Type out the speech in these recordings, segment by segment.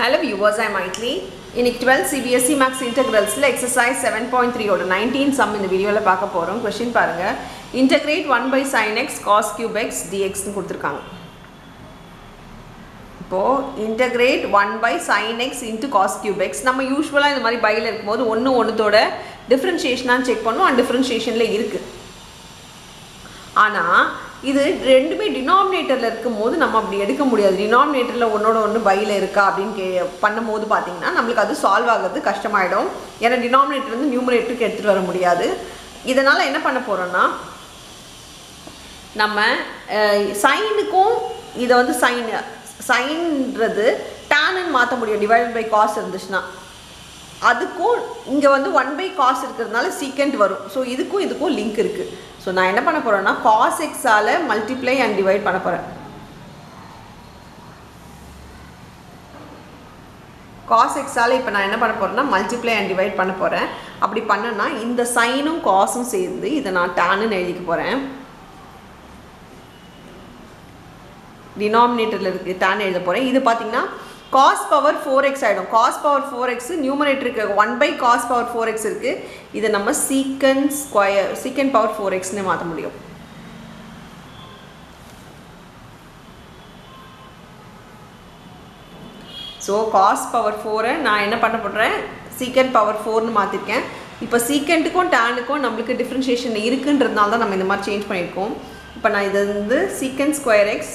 Hello viewers ஐ மைட்லி இன்னைக்கு டுவெல் சிபிஎஸ்சி மேக்ஸ் இன்டெக்ரல்ஸில் எக்ஸசைஸ் செவன் பாயிண்ட் த்ரீயோட நைன்டீன் சம் இந்த வீடியோவில் பார்க்க போகிறோம் கொஷின் பாருங்கள் integrate one by sine x cos cube x டிஎக்ஸ்னு கொடுத்துருக்காங்க. இப்போது integrate one by sine x into cos cube x நம்ம யூஸ்வலாக இந்த மாதிரி பையில் இருக்கும்போது ஒன்று ஒன்றுத்தோட டிஃப்ரென்ஷியேஷனாக செக் பண்ணுவோம். அந்த டிஃப்ரென்ஷியேஷனில் இருக்குது ஆனால் இது ரெண்டுமே டினாமினேட்டரில் இருக்கும்போது நம்ம அப்படி எடுக்க முடியாது. டினாமினேட்டரில் ஒன்றோட ஒன்று பையில் இருக்கா அப்படின்னு கே பண்ணும்போது பார்த்தீங்கன்னா நம்மளுக்கு அது சால்வ் ஆகிறது கஷ்டமாயிடும். ஏன்னா டினாமினேட்டர் வந்து நியூமரேட்டருக்கு எடுத்துகிட்டு வர முடியாது. இதனால் என்ன பண்ண போகிறோன்னா நம்ம சைனுக்கும் இதை வந்து சைன் சைன்றது டேனுன்னு மாற்ற முடியும். டிவைடட் பை காஸ் இருந்துச்சுன்னா. அதுக்கும் இங்கே வந்து ஒன் பை காஸ் இருக்கிறதுனால சீக்கண்ட் வரும். ஸோ இதுக்கும் இதுக்கும் லிங்க் இருக்குது ஸோ நான் என்ன பண்ண போகிறேன்னா காஸ் எக்ஸால் மல்டிப்ளை அண்ட் டிவைட் பண்ண போகிறேன் காஸ் எக்ஸால் இப்போ நான் என்ன பண்ண போகிறேன்னா மல்டிப்ளை அண்ட் டிவைட் பண்ண போகிறேன் அப்படி பண்ணேன்னா இந்த சைனும் காசும் சேர்ந்து இதை நான் டேனுன்னு எழுதிக்க போகிறேன் டினாமினேட்டரில் இருக்குது டேன் எழுத போகிறேன் இது பார்த்திங்கன்னா காஸ் பவர் ஃபோர் எக்ஸ் ஆகிடும் cos power four x நியூமரேட்டருக்கு one by cos power four x இருக்குது இதை நம்ம சீக்கன் ஸ்கொயர் சீக்கன் பவர் ஃபோர் எக்ஸ்னு மாற்ற முடியும். ஸோ காஸ் பவர் ஃபோரை நான் என்ன பண்ண போடுறேன் சீக்கன் பவர் ஃபோர்னு மாற்றிருக்கேன் இப்போ சீக்கண்ட்டுக்கும் டேனுக்கும் நம்மளுக்கு டிஃப்ரென்ஷியேஷன் இருக்குன்றதுனால தான் நம்ம இந்த மாதிரி சேஞ்ச் பண்ணியிருக்கோம். இப்போ நான் இது வந்து secant square X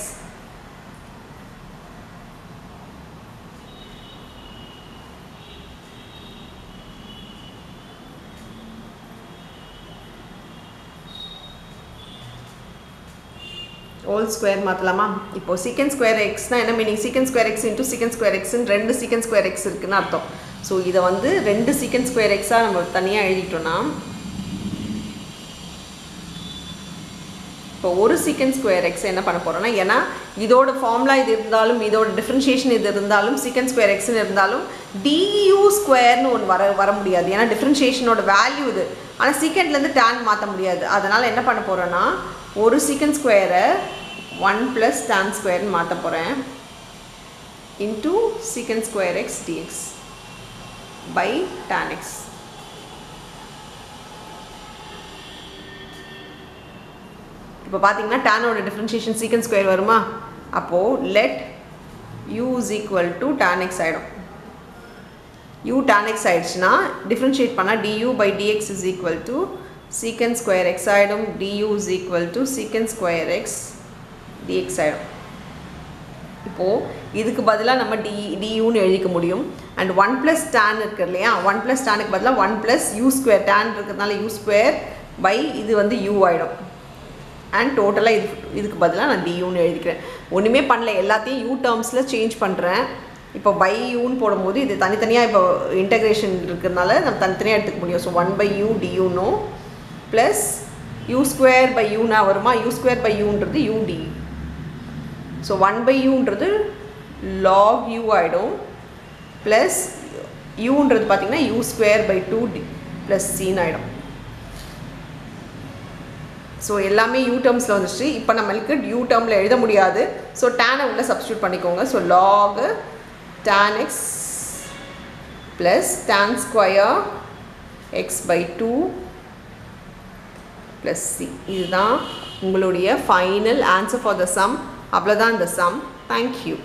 whole square மாற்றலாமா இப்போ சீக்கன் ஸ்கொயர் எக்ஸ்னால் என்ன meaning secant square x into secant square எக்ஸ்னு ரெண்டு சீக்கன் ஸ்கொயர் எக்ஸ் இருக்குன்னு அர்த்தம். ஸோ இதை வந்து ரெண்டு சீக்கன் ஸ்கொயர் எக்ஸாக நம்ம தனியாக எழுதிட்டோம்னா இப்போ ஒரு சீக்கன் ஸ்கொயர் எக்ஸ் என்ன பண்ண போகிறோன்னா ஏன்னா இதோட ஃபார்முலா இது இருந்தாலும் இதோட டிஃப்ரென்ஷியேஷன் இது இருந்தாலும் சீக்கன் ஸ்கொயர் எக்ஸ்னு இருந்தாலும் டியூ ஸ்கொயர்னு ஒன்று வர வர முடியாது. ஏன்னா டிஃப்ரென்ஷியேஷனோட வேல்யூ இது. ஆனால் சீக்கண்ட்லேருந்து டேன் மாற்ற முடியாது. அதனால் என்ன பண்ண போகிறோன்னா ஒரு சீக்கன் ஸ்கொயரை ஒன் ப்ளஸ் டேன் ஸ்கொயர்னு மாற்ற போகிறேன் into secant square x d x by tan x இப்போ பார்த்தீங்கன்னா டேனோட டிஃப்ரென்ஷியேஷன் சீக்கன் ஸ்கொயர் வருமா? அப்போது let u is equal to tan x ஆகிடும் யூ டேன் எக்ஸ் ஆயிடுச்சுன்னா டிஃப்ரென்ஷியேட் பண்ணால் d u by d x is equal to secant square x ஆகிடும் d u is equal to secant square x d x ஆகிடும் இப்போது இதுக்கு பதிலாக நம்ம D டியூன்னு எழுதிக்க முடியும். அண்ட் ஒன் ப்ளஸ் டேன் இருக்குது இல்லையா? ஒன் ப்ளஸ் டேனுக்கு பதிலாக one plus u square tan இருக்கிறதுனால யூ ஸ்கொயர் பை இது வந்து யூ ஆகிடும் அண்ட் டோட்டலாக இது இதுக்கு பதிலாக நான் டியூன்னு எழுதிக்கிறேன். ஒன்றுமே பண்ணல. எல்லாத்தையும் யூ டேர்ம்ஸில் சேஞ்ச் பண்ணுறேன் இப்போ பை யூன்னு போடும்போது இது தனித்தனியாக இப்போ இன்டகிரேஷன் இருக்கிறதுனால நம்ம தனித்தனியாக எடுத்துக்க முடியும். ஸோ ஒன் பை யூ டியூனும் ப்ளஸ் யூ ஸ்கொயர் பை யூனா வருமா? U square by யூன்றது u d so one by யூன்றது log u ஆகிடும் ப்ளஸ் யூன்றது பார்த்திங்கன்னா u square by two d plus scene ஆகிடும் ஸோ எல்லாமே யூ டேர்ம்ஸில் வந்துச்சு இப்போ நம்மளுக்கு யூ டேர்மில் எழுத முடியாது. ஸோ டேனை உள்ள சப்ஸ்டியூட் பண்ணிக்கோங்க. So log tan x plus tan square x by two plus c இதுதான் உங்களுடைய final answer for the sum அவ்வளோதான் இந்த சம் தேங்க்யூ